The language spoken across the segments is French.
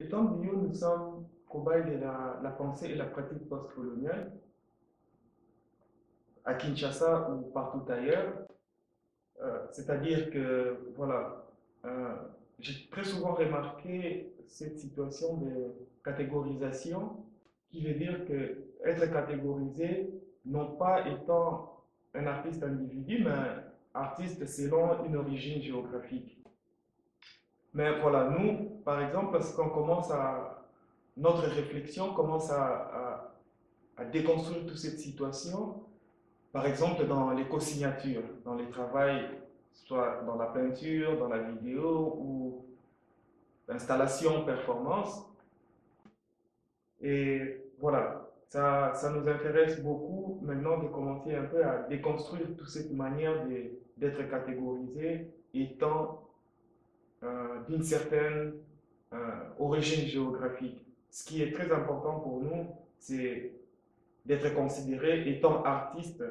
Étant bio, nous sommes cobayes de la, pensée et la pratique postcoloniale à Kinshasa ou partout ailleurs. Euh, C'est-à-dire que, voilà, euh, j'ai très souvent remarqué cette situation de catégorisation qui veut dire que être catégorisé, non pas étant un artiste individu, mais artiste selon une origine géographique. Mais voilà, nous, par exemple, parce qu'on commence à, notre réflexion commence à, déconstruire toute cette situation, par exemple dans les co-signatures, dans les travaux, soit dans la peinture, dans la vidéo ou l'installation, performance. Et voilà, ça, ça nous intéresse beaucoup maintenant de commencer un peu à déconstruire toute cette manière d'être catégorisé étant d'une certaine euh, origine géographique. Ce qui est très important pour nous, c'est d'être considéré étant artiste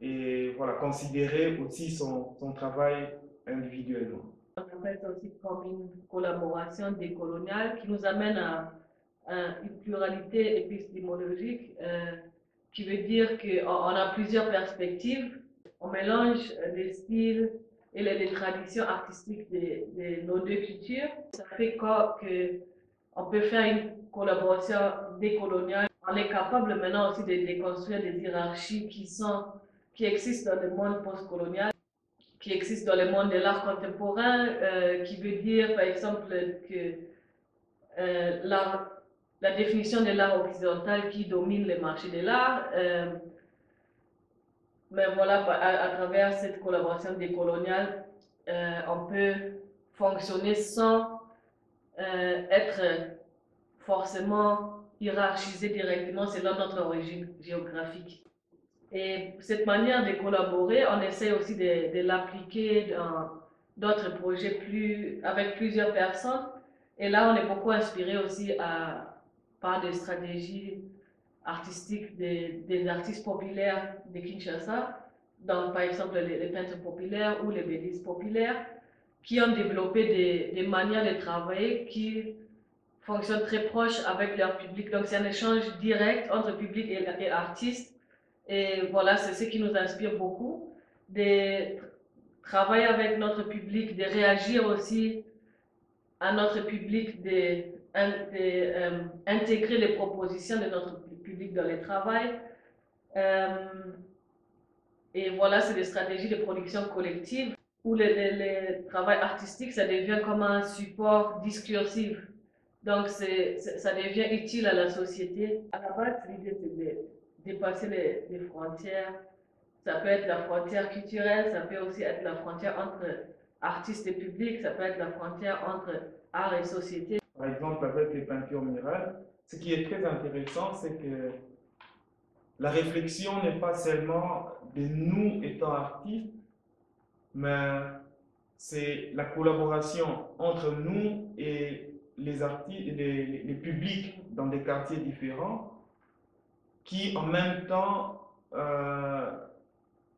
et voilà, considérer aussi son, son travail individuellement. On fait aussi comme une collaboration décoloniale qui nous amène à, une pluralité épistémologique, euh, qui veut dire qu'on a plusieurs perspectives, on mélange des styles et les, les traditions artistiques de, nos deux cultures. Ça fait que, on peut faire une collaboration décoloniale. On est capable maintenant aussi de déconstruire des hiérarchies qui sont qui existent dans le monde postcolonial, qui existent dans le monde de l'art contemporain, euh, qui veut dire par exemple que euh, la définition de l'art occidental qui domine le marché de l'art. Euh, mais voilà, à, travers cette collaboration décoloniale, euh, on peut fonctionner sans euh, être forcément hiérarchisé directement selon notre origine géographique. Et cette manière de collaborer, on essaie aussi de, de l'appliquer dans d'autres projets plus, avec plusieurs personnes. Et là, on est beaucoup inspiré aussi à, par des stratégies artistiques des, artistes populaires de Kinshasa, donc par exemple les, peintres populaires ou les bédistes populaires, qui ont développé des, des, manières de travailler qui fonctionnent très proches avec leur public. Donc c'est un échange direct entre public et, et artistes et voilà, c'est ce qui nous inspire beaucoup, de travailler avec notre public, de réagir aussi à notre public, de, les propositions de notre public dans le travail. Euh, et voilà, c'est des stratégies de production collective où le, travail artistique, ça devient comme un support discursif. Donc, ça devient utile à la société. À la base, l'idée, c'est de dépasser les, les, frontières. Ça peut être la frontière culturelle, ça peut aussi être la frontière entre artistes et public, ça peut être la frontière entre art et société. Par exemple, avec les peintures murales, ce qui est très intéressant, c'est que la réflexion n'est pas seulement de nous étant artistes, mais c'est la collaboration entre nous et les artistes, les, publics dans des quartiers différents qui en même temps euh,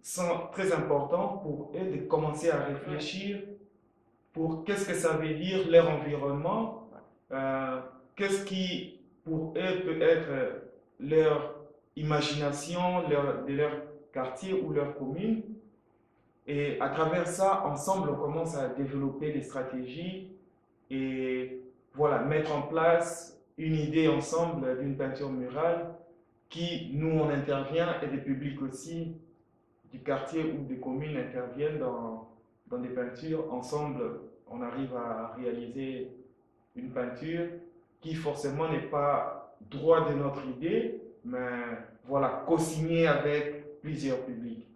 sont très importants pour eux de commencer à réfléchir pour qu'est-ce que ça veut dire leur environnement, euh, qu'est-ce qui pour eux peut être leur imagination leur, de leur quartier ou leur commune. Et à travers ça, ensemble, on commence à développer des stratégies et voilà, mettre en place une idée ensemble d'une peinture murale qui, nous, on intervient et des publics aussi du quartier ou des communes interviennent dans, dans des peintures. Ensemble, on arrive à réaliser une peinture qui forcément n'est pas droit de notre idée, mais voilà, co-signée avec plusieurs publics.